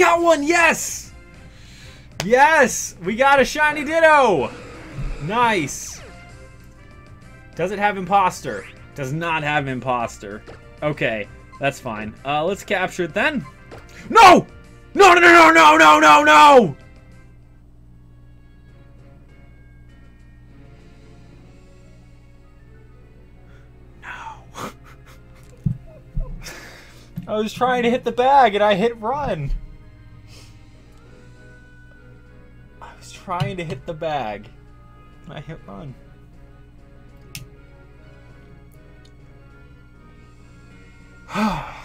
got one! Yes! Yes! We got a shiny Ditto! Nice! Does it have imposter? Does not have imposter. Okay, that's fine. Uh, let's capture it then. No! No, no, no, no, no, no, no! No. I was trying to hit the bag and I hit run. He's trying to hit the bag. I hit run.